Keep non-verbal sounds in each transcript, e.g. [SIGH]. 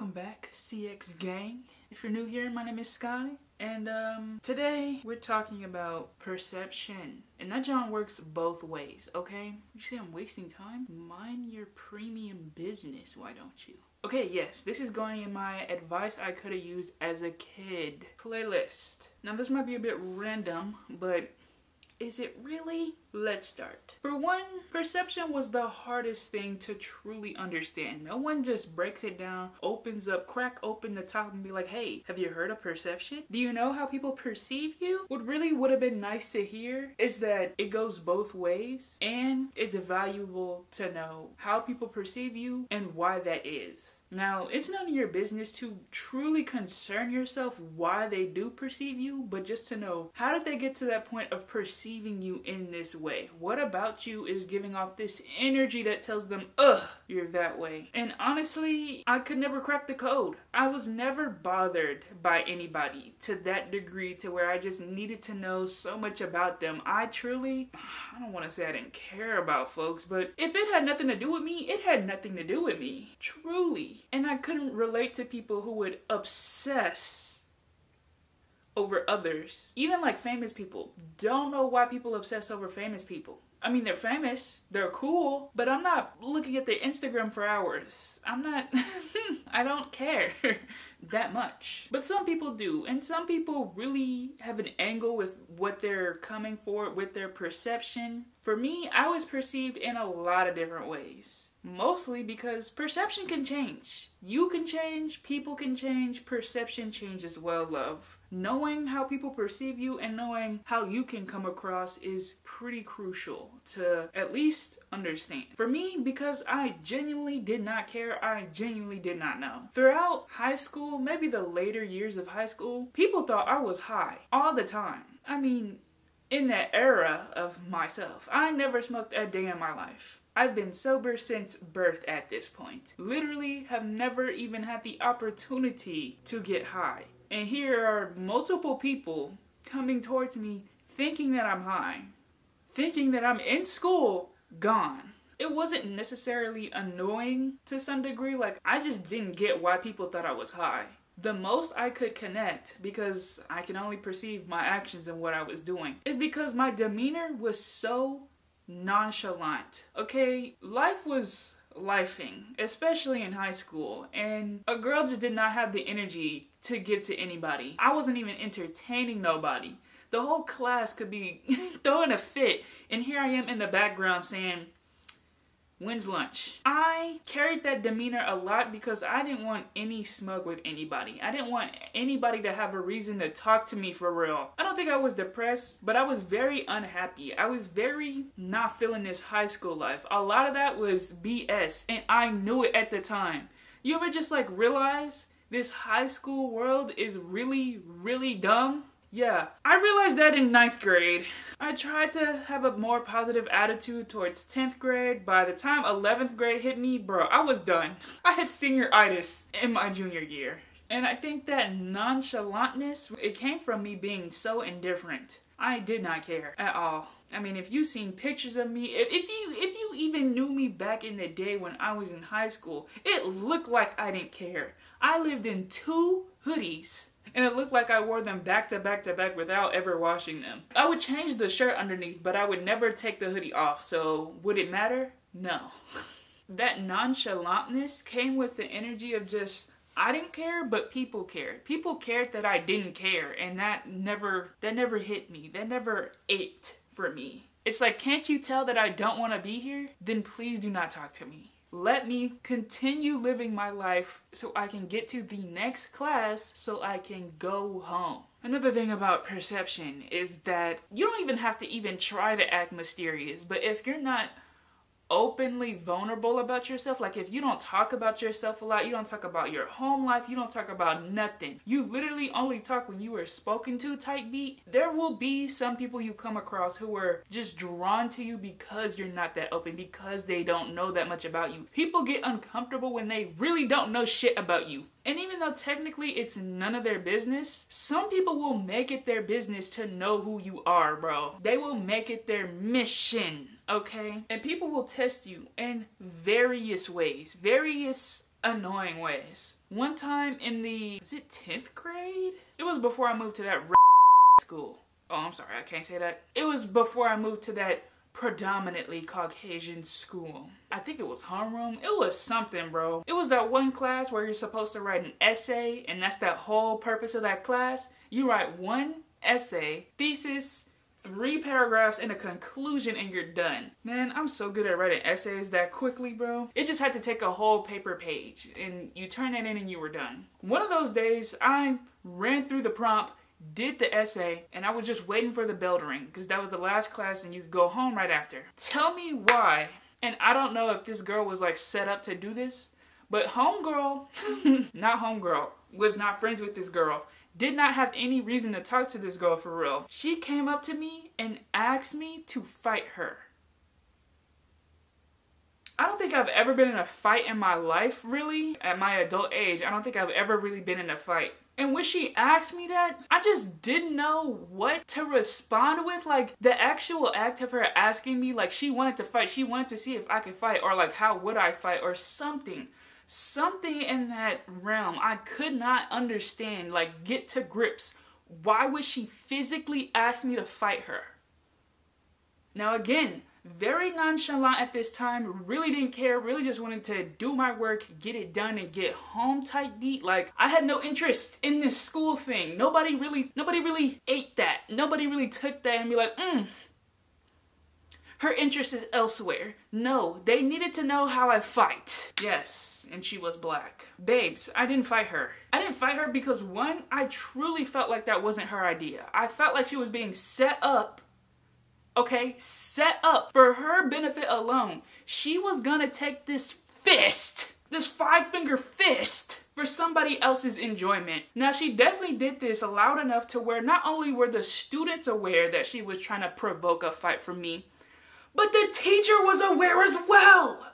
welcome back, CX Gang. If you're new here, my name is Sky, and um, today we're talking about perception. And that John works both ways, okay? You see I'm wasting time? Mind your premium business, why don't you? Okay, yes, this is going in my advice I could have used as a kid playlist. Now, this might be a bit random, but is it really? Let's start. For one, perception was the hardest thing to truly understand. No one just breaks it down, opens up, crack open the top and be like, hey, have you heard of perception? Do you know how people perceive you? What really would have been nice to hear is that it goes both ways and it's valuable to know how people perceive you and why that is. Now, it's none of your business to truly concern yourself why they do perceive you, but just to know how did they get to that point of perceiving you in this way? What about you is giving off this energy that tells them, ugh, you're that way? And honestly, I could never crack the code. I was never bothered by anybody to that degree to where I just needed to know so much about them. I truly, I don't want to say I didn't care about folks, but if it had nothing to do with me, it had nothing to do with me. Truly. And I couldn't relate to people who would obsess over others. Even like famous people. Don't know why people obsess over famous people. I mean, they're famous, they're cool, but I'm not looking at their Instagram for hours. I'm not, [LAUGHS] I don't care [LAUGHS] that much. But some people do, and some people really have an angle with what they're coming for, with their perception. For me, I was perceived in a lot of different ways. Mostly because perception can change. You can change, people can change, perception changes well, love. Knowing how people perceive you and knowing how you can come across is pretty crucial to at least understand. For me, because I genuinely did not care, I genuinely did not know. Throughout high school, maybe the later years of high school, people thought I was high all the time. I mean, in that era of myself, I never smoked a day in my life. I've been sober since birth at this point. Literally have never even had the opportunity to get high. And here are multiple people coming towards me thinking that I'm high, thinking that I'm in school, gone. It wasn't necessarily annoying to some degree, like I just didn't get why people thought I was high. The most I could connect, because I can only perceive my actions and what I was doing, is because my demeanor was so nonchalant. Okay, life was lifing, especially in high school, and a girl just did not have the energy to give to anybody. I wasn't even entertaining nobody. The whole class could be [LAUGHS] throwing a fit, and here I am in the background saying, When's lunch? I carried that demeanor a lot because I didn't want any smug with anybody. I didn't want anybody to have a reason to talk to me for real. I don't think I was depressed, but I was very unhappy. I was very not feeling this high school life. A lot of that was BS, and I knew it at the time. You ever just like realize this high school world is really, really dumb? Yeah, I realized that in ninth grade. I tried to have a more positive attitude towards 10th grade. By the time 11th grade hit me, bro, I was done. I had senioritis in my junior year. And I think that nonchalantness, it came from me being so indifferent. I did not care at all. I mean, if you seen pictures of me, if, if you if you even knew me back in the day when I was in high school, it looked like I didn't care. I lived in two hoodies and it looked like I wore them back to back to back without ever washing them. I would change the shirt underneath, but I would never take the hoodie off, so would it matter? No. [LAUGHS] that nonchalantness came with the energy of just I didn't care, but people cared. People cared that I didn't care, and that never that never hit me. That never ached for me. It's like, can't you tell that I don't want to be here? Then please do not talk to me. Let me continue living my life so I can get to the next class so I can go home. Another thing about perception is that you don't even have to even try to act mysterious, but if you're not openly vulnerable about yourself. Like if you don't talk about yourself a lot, you don't talk about your home life, you don't talk about nothing. You literally only talk when you are spoken to type beat. There will be some people you come across who are just drawn to you because you're not that open, because they don't know that much about you. People get uncomfortable when they really don't know shit about you. And even though technically it's none of their business, some people will make it their business to know who you are, bro. They will make it their mission okay? And people will test you in various ways, various annoying ways. One time in the, is it 10th grade? It was before I moved to that school. Oh, I'm sorry, I can't say that. It was before I moved to that predominantly Caucasian school. I think it was homeroom. It was something, bro. It was that one class where you're supposed to write an essay, and that's that whole purpose of that class. You write one essay, thesis, three paragraphs and a conclusion and you're done. Man, I'm so good at writing essays that quickly, bro. It just had to take a whole paper page and you turn that in and you were done. One of those days, I ran through the prompt, did the essay, and I was just waiting for the bell to ring because that was the last class and you could go home right after. Tell me why, and I don't know if this girl was like set up to do this, but homegirl, [LAUGHS] not homegirl, was not friends with this girl did not have any reason to talk to this girl for real. She came up to me and asked me to fight her. I don't think I've ever been in a fight in my life, really. At my adult age, I don't think I've ever really been in a fight. And when she asked me that, I just didn't know what to respond with. Like, the actual act of her asking me, like, she wanted to fight. She wanted to see if I could fight, or like, how would I fight, or something something in that realm I could not understand, like get to grips. Why would she physically ask me to fight her? Now, again, very nonchalant at this time, really didn't care, really just wanted to do my work, get it done, and get home tight beat. Like, I had no interest in this school thing. Nobody really, nobody really ate that. Nobody really took that and be like, mm, her interest is elsewhere. No, they needed to know how I fight. Yes, and she was black. Babes, I didn't fight her. I didn't fight her because one, I truly felt like that wasn't her idea. I felt like she was being set up okay, set up for her benefit alone. She was gonna take this fist, this five finger fist, for somebody else's enjoyment. Now, she definitely did this loud enough to where not only were the students aware that she was trying to provoke a fight from me, but the teacher was aware as well.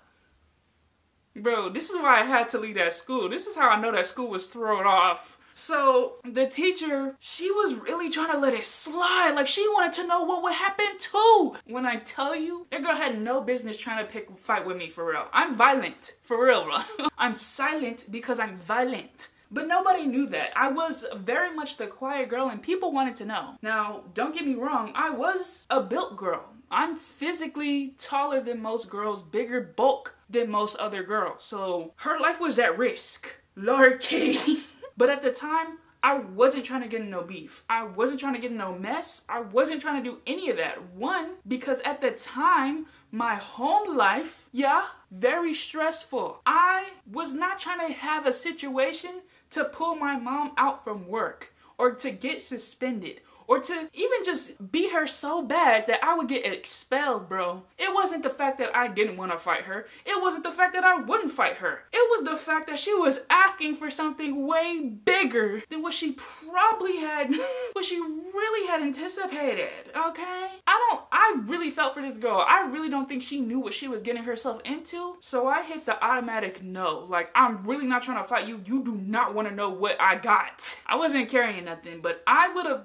Bro, this is why I had to leave that school. This is how I know that school was thrown off. So the teacher, she was really trying to let it slide. Like she wanted to know what would happen too. When I tell you, that girl had no business trying to pick fight with me for real. I'm violent, for real, bro. [LAUGHS] I'm silent because I'm violent. But nobody knew that. I was very much the quiet girl and people wanted to know. Now, don't get me wrong, I was a built girl. I'm physically taller than most girls, bigger bulk than most other girls. So her life was at risk. Lord [LAUGHS] Key. But at the time, I wasn't trying to get in no beef. I wasn't trying to get in no mess. I wasn't trying to do any of that. One, because at the time, my home life, yeah, very stressful. I was not trying to have a situation to pull my mom out from work or to get suspended or to even just beat her so bad that I would get expelled, bro. It wasn't the fact that I didn't want to fight her. It wasn't the fact that I wouldn't fight her. It was the fact that she was asking for something way bigger than what she probably had, [LAUGHS] what she really had anticipated, okay? I don't, I really felt for this girl. I really don't think she knew what she was getting herself into. So I hit the automatic no. Like, I'm really not trying to fight you. You do not want to know what I got. I wasn't carrying nothing, but I would have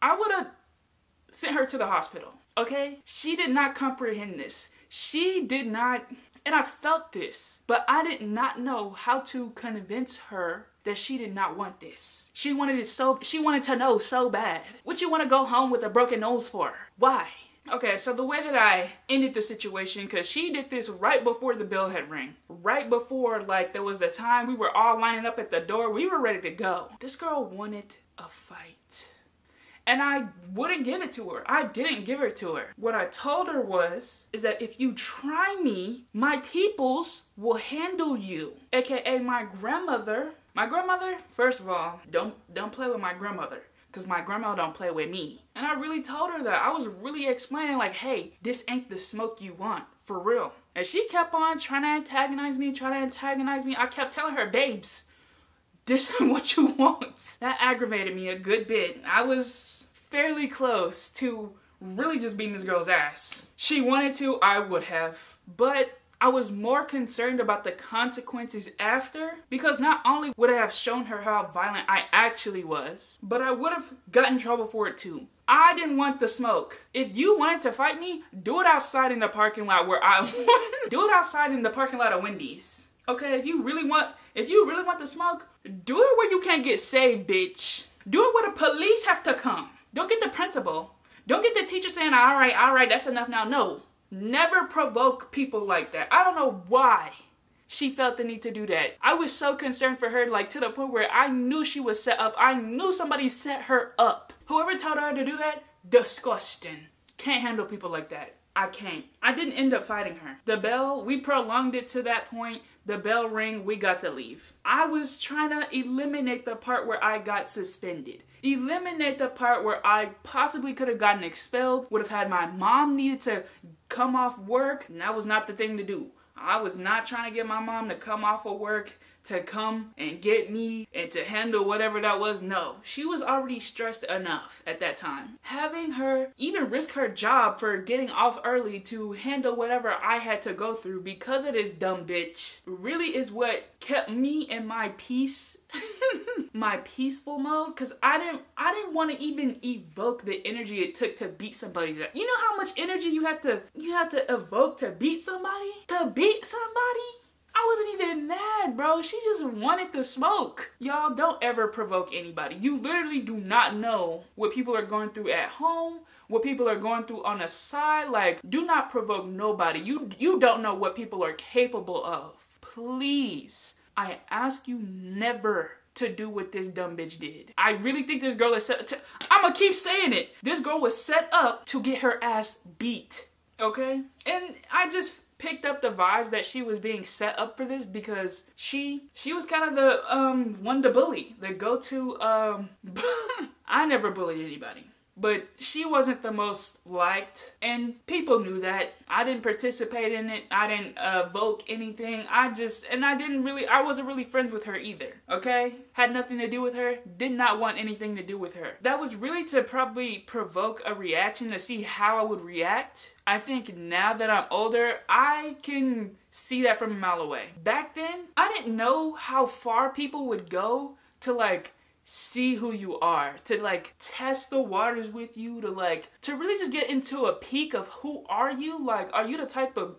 I would have sent her to the hospital. Okay? She did not comprehend this. She did not, and I felt this, but I did not know how to convince her that she did not want this. She wanted it so, she wanted to know so bad. What you want to go home with a broken nose for? Why? Okay, so the way that I ended the situation, because she did this right before the bell had rang. Right before, like, there was the time we were all lining up at the door. We were ready to go. This girl wanted a fight and I wouldn't give it to her. I didn't give it to her. What I told her was is that if you try me, my peoples will handle you. AKA my grandmother. My grandmother, first of all, don't don't play with my grandmother because my grandma don't play with me. And I really told her that. I was really explaining like, hey, this ain't the smoke you want, for real. And she kept on trying to antagonize me, trying to antagonize me. I kept telling her, babes, this [LAUGHS] is what you want. That aggravated me a good bit. I was fairly close to really just beating this girl's ass. She wanted to, I would have. But I was more concerned about the consequences after because not only would I have shown her how violent I actually was, but I would have gotten in trouble for it too. I didn't want the smoke. If you wanted to fight me, do it outside in the parking lot where I [LAUGHS] want. do it outside in the parking lot of Wendy's. Okay, if you really want if you really want the smoke, do it where you can't get saved, bitch. Do it where the police have to come. Don't get the principal. Don't get the teacher saying, all right, all right, that's enough now. No, never provoke people like that. I don't know why she felt the need to do that. I was so concerned for her, like to the point where I knew she was set up. I knew somebody set her up. Whoever told her to do that, disgusting. Can't handle people like that. I can't. I didn't end up fighting her. The bell, we prolonged it to that point. The bell rang, we got to leave. I was trying to eliminate the part where I got suspended. Eliminate the part where I possibly could have gotten expelled, would have had my mom needed to come off work, and that was not the thing to do. I was not trying to get my mom to come off of work to come and get me and to handle whatever that was. No, she was already stressed enough at that time. Having her even risk her job for getting off early to handle whatever I had to go through because of this dumb bitch really is what kept me in my peace [LAUGHS] my peaceful mode because I didn't I didn't want to even evoke the energy it took to beat somebody's ass. You know how much energy you have to you have to evoke to beat somebody? To beat somebody? I wasn't even mad, bro. She just wanted to smoke. Y'all don't ever provoke anybody. You literally do not know what people are going through at home, what people are going through on the side. Like, do not provoke nobody. You you don't know what people are capable of. Please, I ask you never to do what this dumb bitch did. I really think this girl is set to, I'm gonna keep saying it. This girl was set up to get her ass beat. Okay? And I just picked up the vibes that she was being set up for this because she she was kind of the um one to bully the go-to um [LAUGHS] i never bullied anybody but she wasn't the most liked and people knew that. I didn't participate in it. I didn't uh, vote anything. I just and i didn't really i wasn't really friends with her either okay? Had nothing to do with her. Did not want anything to do with her. That was really to probably provoke a reaction to see how i would react. I think now that i'm older i can see that from a mile away. Back then i didn't know how far people would go to like see who you are, to like test the waters with you, to like to really just get into a peek of who are you? Like, are you the type of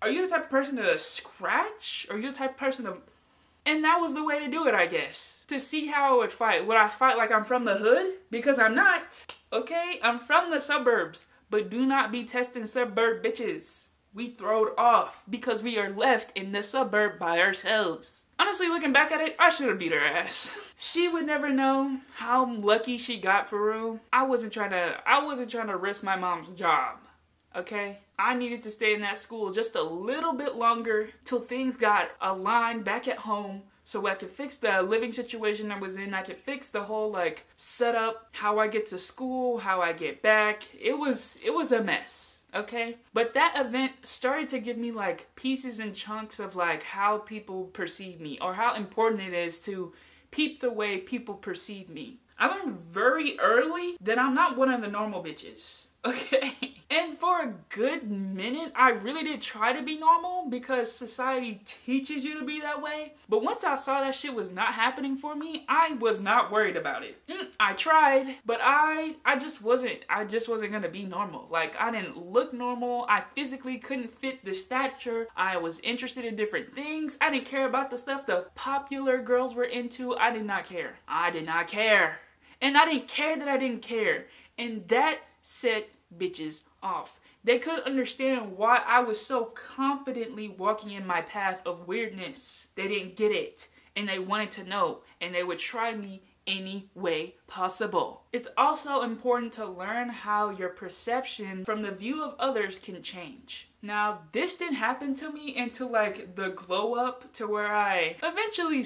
are you the type of person to scratch? Are you the type of person to and that was the way to do it, I guess. To see how I would fight. Would I fight like I'm from the hood? Because I'm not. Okay? I'm from the suburbs. But do not be testing suburb bitches. We throwed off because we are left in the suburb by ourselves. Honestly, looking back at it, I should have beat her ass. [LAUGHS] she would never know how lucky she got for real. I wasn't trying to I wasn't trying to risk my mom's job. Okay? I needed to stay in that school just a little bit longer till things got aligned back at home so I could fix the living situation I was in. I could fix the whole like setup, how I get to school, how I get back. It was it was a mess okay? But that event started to give me like pieces and chunks of like how people perceive me or how important it is to peep the way people perceive me. I learned very early that I'm not one of the normal bitches. Okay. [LAUGHS] And for a good minute, I really did try to be normal because society teaches you to be that way. But once I saw that shit was not happening for me, I was not worried about it. Mm, I tried, but I I just wasn't I just wasn't to be normal. Like I didn't look normal. I physically couldn't fit the stature. I was interested in different things. I didn't care about the stuff the popular girls were into. I did not care. I did not care. And I didn't care that I didn't care. And that set bitches off. They couldn't understand why I was so confidently walking in my path of weirdness. They didn't get it. And they wanted to know. And they would try me any way possible. It's also important to learn how your perception from the view of others can change. Now, this didn't happen to me until like the glow up to where I eventually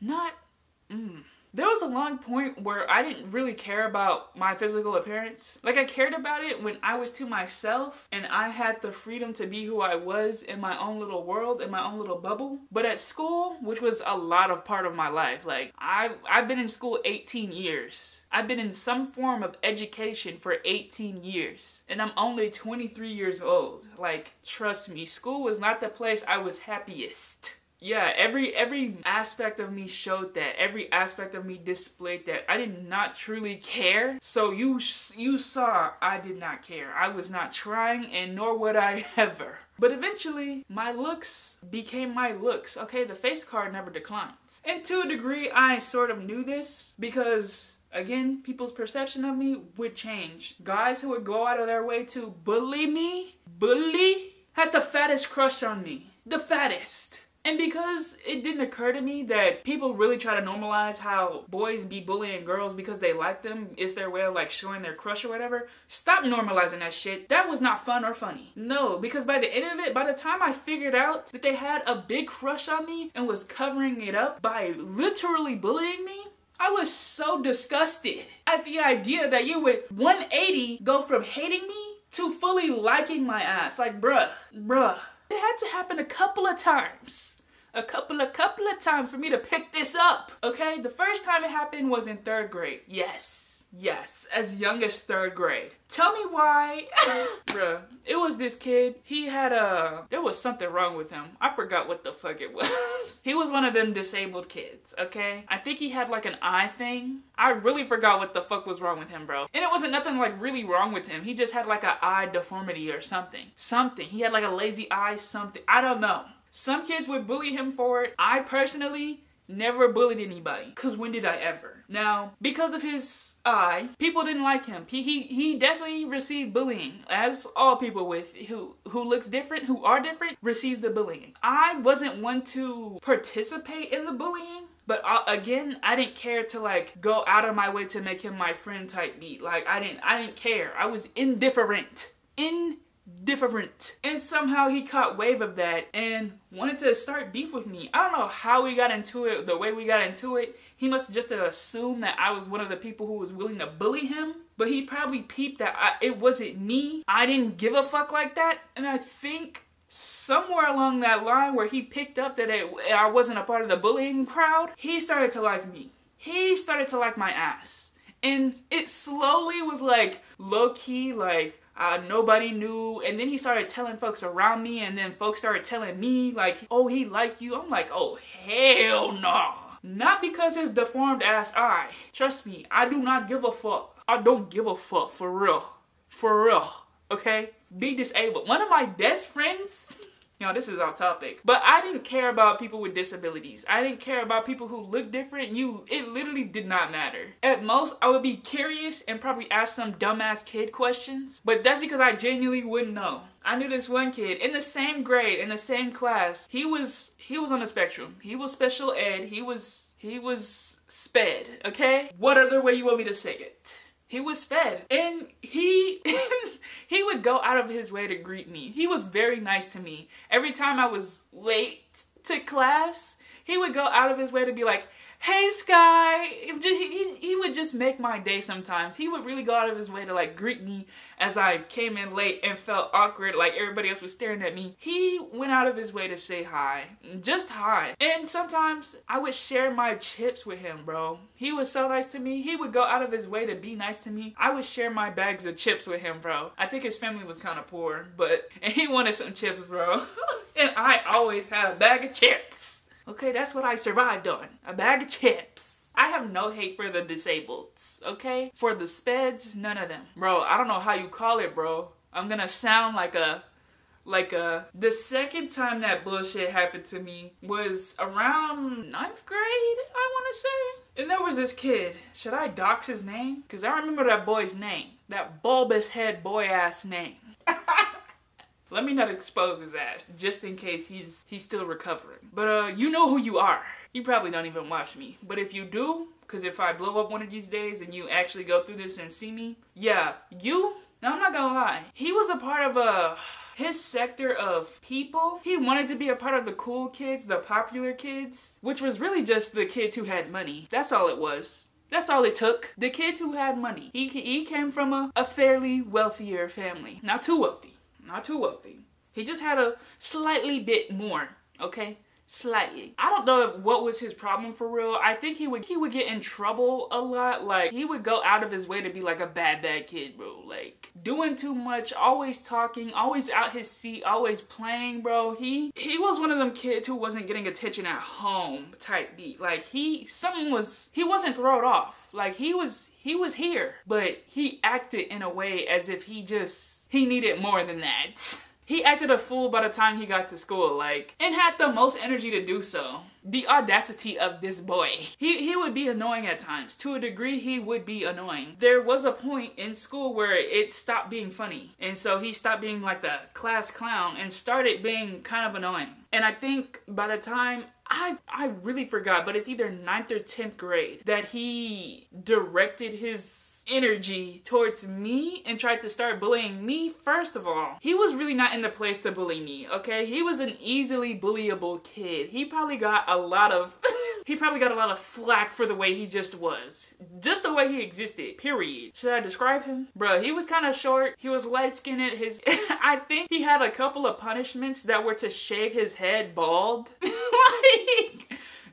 not. Mm, there was a long point where I didn't really care about my physical appearance. Like I cared about it when I was to myself and I had the freedom to be who I was in my own little world, in my own little bubble. But at school, which was a lot of part of my life, like I I've been in school 18 years. I've been in some form of education for 18 years and I'm only 23 years old. Like, trust me, school was not the place I was happiest. Yeah, every every aspect of me showed that. Every aspect of me displayed that. I did not truly care. So you you saw I did not care. I was not trying and nor would I [LAUGHS] ever. But eventually, my looks became my looks. Okay, the face card never declines. And to a degree, I sort of knew this because again, people's perception of me would change. Guys who would go out of their way to bully me, bully, had the fattest crush on me. The fattest. And because it didn't occur to me that people really try to normalize how boys be bullying girls because they like them, it's their way of like showing their crush or whatever, stop normalizing that shit. That was not fun or funny. No, because by the end of it, by the time I figured out that they had a big crush on me and was covering it up by literally bullying me, I was so disgusted at the idea that you would 180 go from hating me to fully liking my ass. Like, bruh, bruh. It had to happen a couple of times a couple a couple of times for me to pick this up. Okay, the first time it happened was in third grade. Yes. Yes, as young as third grade. Tell me why. [LAUGHS] Bruh, it was this kid. He had a. There was something wrong with him. I forgot what the fuck it was. [LAUGHS] he was one of them disabled kids, okay? I think he had like an eye thing. I really forgot what the fuck was wrong with him, bro. And it wasn't nothing like really wrong with him. He just had like an eye deformity or something. Something. He had like a lazy eye, something. I don't know. Some kids would bully him for it. I personally never bullied anybody. Cause when did I ever? Now, because of his eye, people didn't like him. He he he definitely received bullying, as all people with who who looks different, who are different, receive the bullying. I wasn't one to participate in the bullying. But uh, again, I didn't care to like go out of my way to make him my friend type beat. Like I didn't I didn't care. I was indifferent. In different. And somehow he caught wave of that and wanted to start beef with me. I don't know how we got into it, the way we got into it. He must just have assumed that I was one of the people who was willing to bully him. But he probably peeped that I, it wasn't me. I didn't give a fuck like that. And I think somewhere along that line where he picked up that it, I wasn't a part of the bullying crowd, he started to like me. He started to like my ass. And it slowly was like low key, like uh, nobody knew. And then he started telling folks around me, and then folks started telling me, like, oh, he like you. I'm like, oh, hell no. Not because his deformed ass eye. Trust me, I do not give a fuck. I don't give a fuck, for real. For real, okay? Be disabled. One of my best friends [LAUGHS] you know, this is off topic. But I didn't care about people with disabilities. I didn't care about people who look different. You, it literally did not matter. At most, I would be curious and probably ask some dumbass kid questions. But that's because I genuinely wouldn't know. I knew this one kid in the same grade, in the same class. He was, he was on the spectrum. He was special ed. He was, he was sped, okay? What other way you want me to say it? He was fed. And he [LAUGHS] he would go out of his way to greet me. He was very nice to me. Every time i was late to class he would go out of his way to be like hey sky. He, he would just make my day sometimes. He would really go out of his way to like greet me as i came in late and felt awkward like everybody else was staring at me. He went out of his way to say hi. Just hi. And sometimes i would share my chips with him bro. He was so nice to me. He would go out of his way to be nice to me. I would share my bags of chips with him bro. I think his family was kind of poor but and he wanted some chips bro. [LAUGHS] And i always had a bag of chips Okay, that's what I survived on. A bag of chips. I have no hate for the disabled, okay? For the speds, none of them. Bro, I don't know how you call it, bro. I'm gonna sound like a like a the second time that bullshit happened to me was around ninth grade i want to say and there was this kid should i dox his name because i remember that boy's name that bulbous head boy ass name [LAUGHS] let me not expose his ass, just in case he's he's still recovering. But uh, you know who you are. You probably don't even watch me. But if you do, because if I blow up one of these days and you actually go through this and see me, yeah, you, now I'm not gonna lie, he was a part of a, uh, his sector of people. He wanted to be a part of the cool kids, the popular kids, which was really just the kids who had money. That's all it was. That's all it took. The kids who had money. He, he came from a, a fairly wealthier family. Not too wealthy not too wealthy. He just had a slightly bit more, okay? slightly. I don't know what was his problem for real. I think he would he would get in trouble a lot. Like he would go out of his way to be like a bad bad kid, bro. Like doing too much, always talking, always out his seat, always playing, bro. He he was one of them kids who wasn't getting attention at home type beat. Like he something was he wasn't thrown off. Like he was he was here, but he acted in a way as if he just he needed more than that. He acted a fool by the time he got to school, like, and had the most energy to do so. The audacity of this boy. He, he would be annoying at times. To a degree, he would be annoying. There was a point in school where it stopped being funny. And so he stopped being like the class clown and started being kind of annoying. And I think by the time I I really forgot, but it's either ninth or 10th grade that he directed his energy towards me and tried to start bullying me, first of all, he was really not in the place to bully me, okay? He was an easily bullyable kid. He probably got a lot of [LAUGHS] he probably got a lot of flack for the way he just was. Just the way he existed, period. Should I describe him? Bruh, he was kind of short. He was light-skinned. His [LAUGHS] I think he had a couple of punishments that were to shave his head bald. [LAUGHS]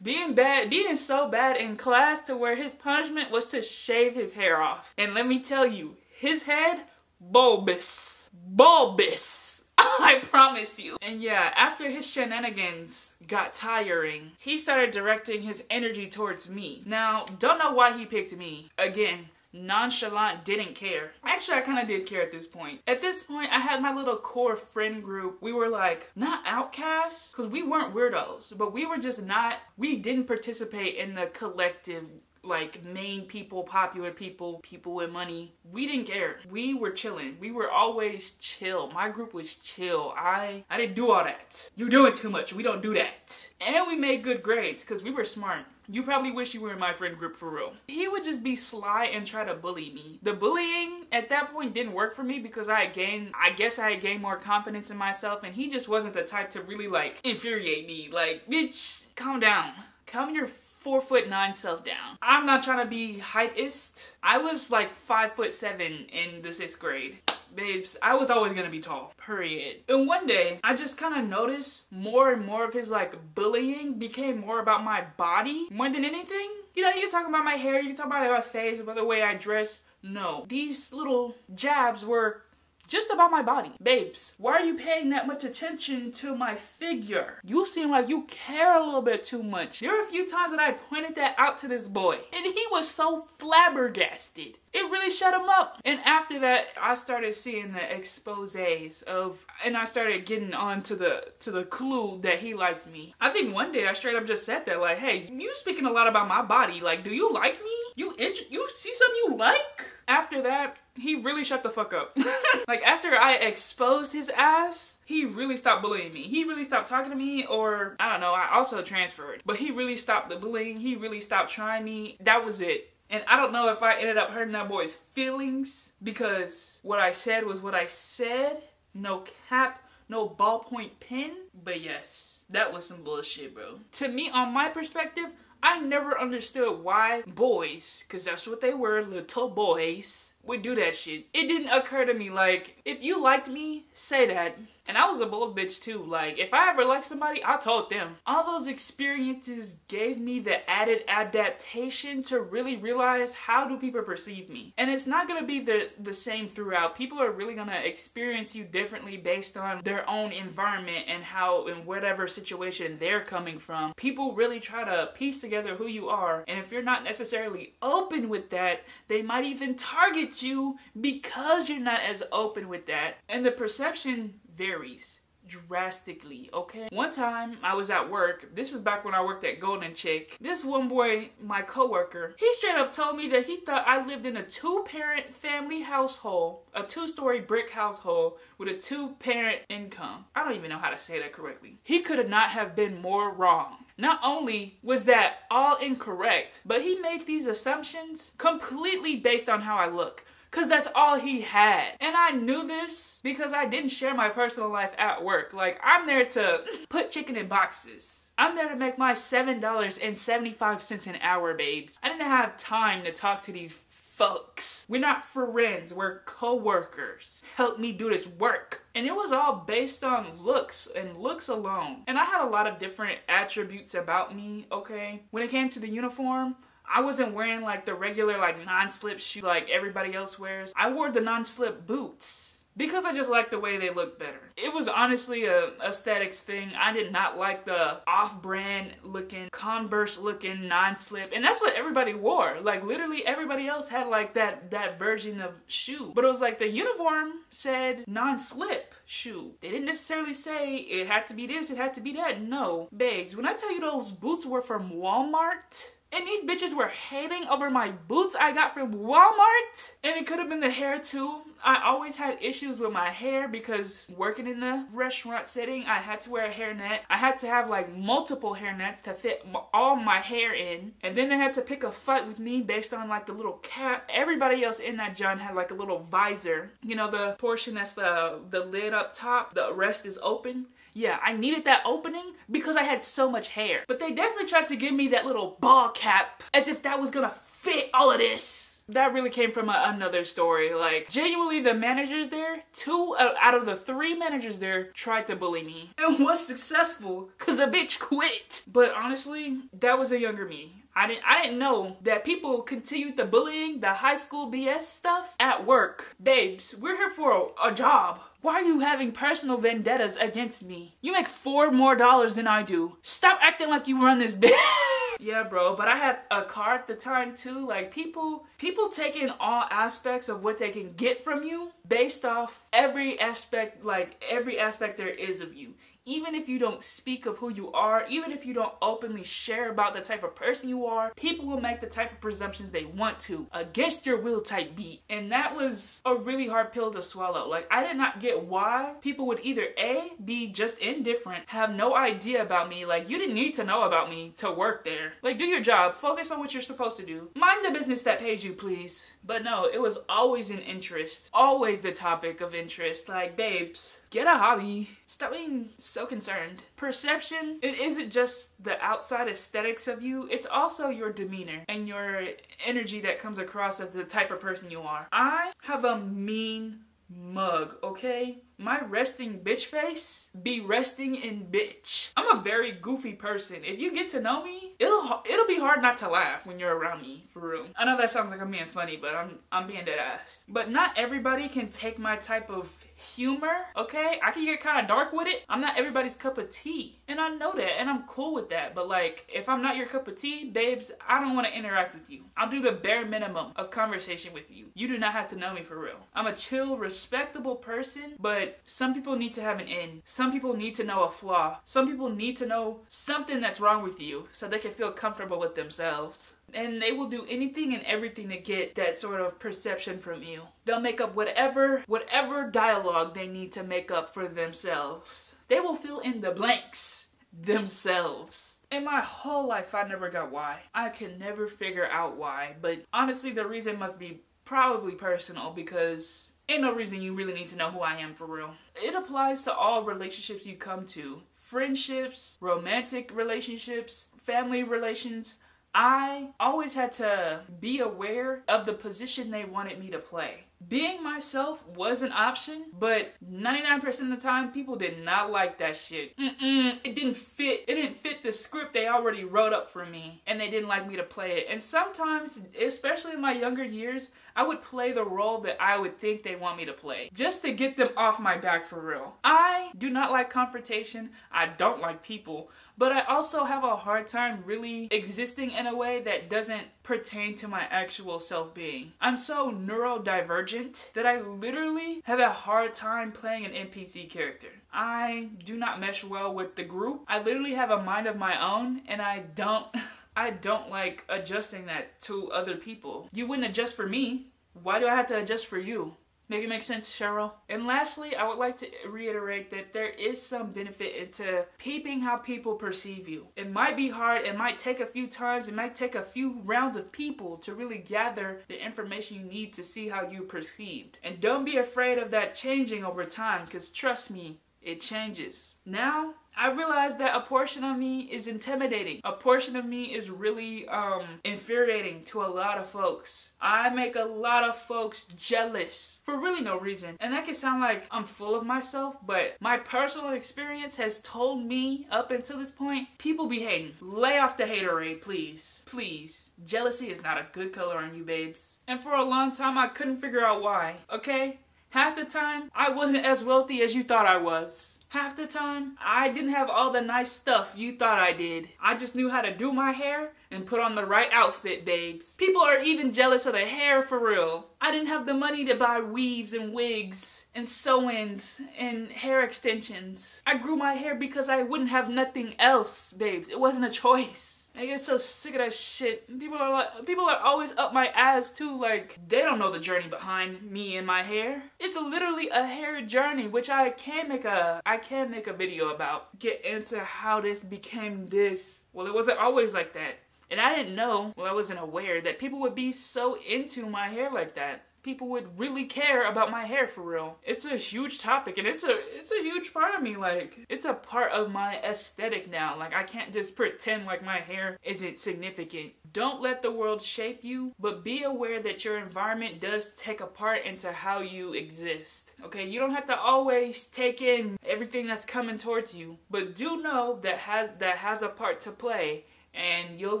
being bad, being so bad in class to where his punishment was to shave his hair off. And let me tell you, his head, bulbous. Bulbous. [LAUGHS] I promise you. And yeah, after his shenanigans got tiring, he started directing his energy towards me. Now, don't know why he picked me. Again, nonchalant, didn't care. Actually, I kind of did care at this point. At this point, I had my little core friend group. We were like, not outcasts, because we weren't weirdos, but we were just not, we didn't participate in the collective like main people, popular people, people with money. We didn't care. We were chilling. We were always chill. My group was chill. I I didn't do all that. You're doing too much. We don't do that. And we made good grades because we were smart. You probably wish you were in my friend group for real. He would just be sly and try to bully me. The bullying at that point didn't work for me because I gained, I guess I had gained more confidence in myself and he just wasn't the type to really like infuriate me. Like, bitch, calm down. Calm your four foot nine self down. I'm not trying to be heightist. I was like five foot seven in the sixth grade babes, I was always gonna be tall, period. And one day, I just kind of noticed more and more of his like bullying became more about my body more than anything. You know, you can talk about my hair, you can talk about my face, about the way I dress. No, these little jabs were just about my body. Babes, why are you paying that much attention to my figure? You seem like you care a little bit too much. There were a few times that I pointed that out to this boy, and he was so flabbergasted. It really shut him up. And after that, I started seeing the exposés of, and I started getting on to the to the clue that he liked me. I think one day I straight up just said that, like, "Hey, you speaking a lot about my body. Like, do you like me? You you see something you like?" After that, he really shut the fuck up. [LAUGHS] like after I exposed his ass, he really stopped bullying me. He really stopped talking to me or I don't know, I also transferred. But he really stopped the bullying. He really stopped trying me. That was it. And I don't know if I ended up hurting that boy's feelings because what I said was what I said. No cap, no ballpoint pen. But yes, that was some bullshit, bro. To me, on my perspective, I never understood why boys, because that's what they were, little boys, would do that shit. It didn't occur to me, like, if you liked me, say that. And I was a bold bitch too. Like, if I ever liked somebody, I told them. All those experiences gave me the added adaptation to really realize how do people perceive me. And it's not gonna be the, the same throughout. People are really gonna experience you differently based on their own environment and how, in whatever situation they're coming from. People really try to piece together who you are. And if you're not necessarily open with that, they might even target you because you're not as open with that. And the perception varies drastically, okay? One time I was at work, this was back when I worked at Golden Chick. This one boy, my coworker, he straight up told me that he thought I lived in a two-parent family household, a two-story brick household with a two-parent income. I don't even know how to say that correctly. He could not have been more wrong. Not only was that all incorrect, but he made these assumptions completely based on how I look because that's all he had. And I knew this because I didn't share my personal life at work. Like, I'm there to put chicken in boxes. I'm there to make my $7.75 an hour, babes. I didn't have time to talk to these folks. We're not friends, we're co-workers. Help me do this work. And it was all based on looks and looks alone. And I had a lot of different attributes about me, okay? When it came to the uniform, I wasn't wearing like the regular like non-slip shoe like everybody else wears. I wore the non-slip boots because I just like the way they look better. It was honestly a aesthetics thing. I did not like the off-brand looking, Converse looking non-slip. And that's what everybody wore. Like literally everybody else had like that that version of shoe. But it was like the uniform said non-slip shoe. They didn't necessarily say it had to be this, it had to be that. No. Babes, when I tell you those boots were from Walmart, and these bitches were hating over my boots I got from Walmart. And it could have been the hair too. I always had issues with my hair because working in the restaurant setting, I had to wear a hairnet. I had to have like multiple hairnets to fit all my hair in. And then they had to pick a fight with me based on like the little cap. Everybody else in that John had like a little visor. You know, the portion that's the, the lid up top, the rest is open. Yeah, I needed that opening because I had so much hair. But they definitely tried to give me that little ball cap as if that was gonna fit all of this. That really came from a, another story. Like, genuinely, the managers there, two out of the three managers there tried to bully me and [LAUGHS] was successful because a bitch quit. But honestly, that was a younger me. I didn't I didn't know that people continued the bullying, the high school BS stuff at work. Babes, we're here for a, a job. Why are you having personal vendettas against me? You make four more dollars than I do. Stop acting like you run this bitch. [LAUGHS] yeah, bro, but I had a car at the time too. Like people people take in all aspects of what they can get from you based off every aspect like every aspect there is of you even if you don't speak of who you are, even if you don't openly share about the type of person you are, people will make the type of presumptions they want to against your will type beat. And that was a really hard pill to swallow. Like, I did not get why people would either A, be just indifferent, have no idea about me. Like, you didn't need to know about me to work there. Like, do your job, focus on what you're supposed to do. Mind the business that pays you, please. But no, it was always an interest, always the topic of interest. Like, babes, get a hobby. Stop being so concerned. Perception, it isn't just the outside aesthetics of you, it's also your demeanor and your energy that comes across as the type of person you are. I have a mean mug, okay? my resting bitch face be resting in bitch. I'm a very goofy person. If you get to know me, it'll it'll be hard not to laugh when you're around me, for real. I know that sounds like I'm being funny, but I'm I'm being dead ass. But not everybody can take my type of humor, okay? I can get kind of dark with it. I'm not everybody's cup of tea. And I know that, and I'm cool with that. But like, if I'm not your cup of tea, babes, I don't want to interact with you. I'll do the bare minimum of conversation with you. You do not have to know me for real. I'm a chill, respectable person, but some people need to have an end. Some people need to know a flaw. Some people need to know something that's wrong with you so they can feel comfortable with themselves. And they will do anything and everything to get that sort of perception from you. They'll make up whatever, whatever dialogue they need to make up for themselves. They will fill in the blanks themselves. In my whole life, I never got why. I can never figure out why, but honestly, the reason must be probably personal because ain't no reason you really need to know who I am for real. It applies to all relationships you come to friendships, romantic relationships, family relations. I always had to be aware of the position they wanted me to play being myself was an option, but 99% of the time, people did not like that shit. Mm-mm, it didn't fit. It didn't fit the script they already wrote up for me, and they didn't like me to play it. And sometimes, especially in my younger years, I would play the role that I would think they want me to play, just to get them off my back for real. I do not like confrontation. I don't like people, but I also have a hard time really existing in a way that doesn't pertain to my actual self-being. I'm so neurodivergent that I literally have a hard time playing an NPC character. I do not mesh well with the group. I literally have a mind of my own and I don't [LAUGHS] I don't like adjusting that to other people. You wouldn't adjust for me. Why do I have to adjust for you? Make it make sense, Cheryl? And lastly, I would like to reiterate that there is some benefit into peeping how people perceive you. It might be hard, it might take a few times, it might take a few rounds of people to really gather the information you need to see how you perceived. And don't be afraid of that changing over time, because trust me, it changes. Now, I realized that a portion of me is intimidating. A portion of me is really um, infuriating to a lot of folks. I make a lot of folks jealous for really no reason. And that can sound like I'm full of myself, but my personal experience has told me up until this point, people be hating. Lay off the haterade, please. Please. Jealousy is not a good color on you, babes. And for a long time, I couldn't figure out why, okay? Half the time, I wasn't as wealthy as you thought I was. Half the time, I didn't have all the nice stuff you thought I did. I just knew how to do my hair and put on the right outfit, babes. People are even jealous of the hair for real. I didn't have the money to buy weaves and wigs and sew-ins and hair extensions. I grew my hair because I wouldn't have nothing else, babes. It wasn't a choice. I get so sick of that shit. People are like, people are always up my ass too. Like they don't know the journey behind me and my hair. It's literally a hair journey, which I can make a, I can make a video about. Get into how this became this. Well, it wasn't always like that. And I didn't know, well, I wasn't aware that people would be so into my hair like that people would really care about my hair for real. It's a huge topic and it's a it's a huge part of me like it's a part of my aesthetic now. Like I can't just pretend like my hair isn't significant. Don't let the world shape you, but be aware that your environment does take a part into how you exist. Okay, you don't have to always take in everything that's coming towards you, but do know that has that has a part to play and you'll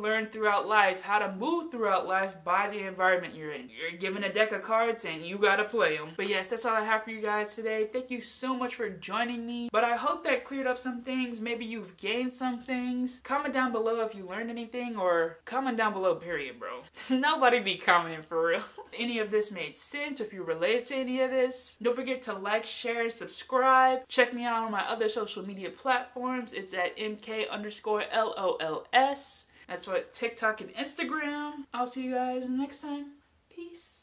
learn throughout life how to move throughout life by the environment you're in. You're given a deck of cards and you gotta play them. But yes, that's all I have for you guys today. Thank you so much for joining me. But I hope that cleared up some things. Maybe you've gained some things. Comment down below if you learned anything or comment down below, period, bro. [LAUGHS] Nobody be commenting for real. [LAUGHS] any of this made sense, if you related to any of this, don't forget to like, share, and subscribe. Check me out on my other social media platforms. It's at MK underscore LOLS. That's what TikTok and Instagram. I'll see you guys next time. Peace.